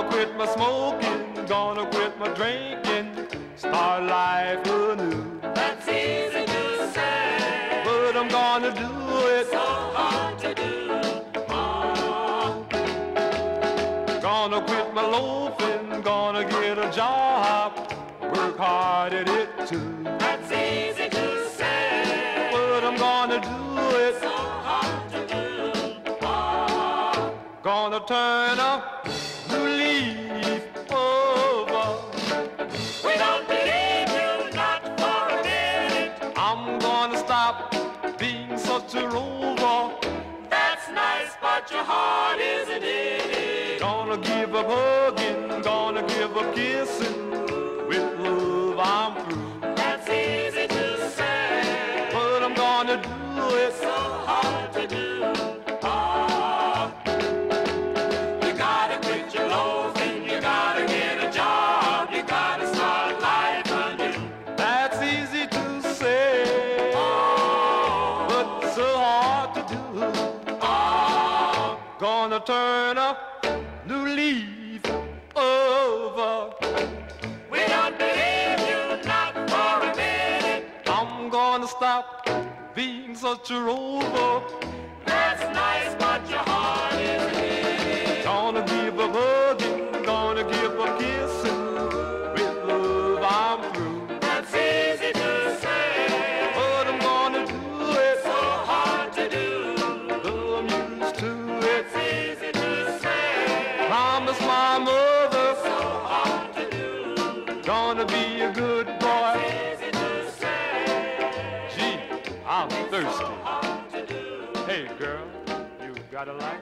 Gonna quit my smoking, gonna quit my drinking, start life anew. That's easy to say, But I'm gonna do it. so hard to do. Oh, Gonna quit my loafing, gonna get a job, work hard at it too. that's easy to say, But I'm gonna do it. so hard to do. Oh, Gonna turn a such a rover. That's nice, but your heart isn't in it. Gonna give up hugging, gonna give up kissing. With love, I'm through. That's easy to say, But I'm gonna do it. so hard to do. Hard to do. oh, Gonna turn a new leaf over. we don't believe you, not for a minute. I'm gonna stop being such a rover. That's nice, but your Promise my mother, so hard to do. gonna be a good boy. Easy to say, Gee, I'm thirsty. do. Hey girl, you got a light?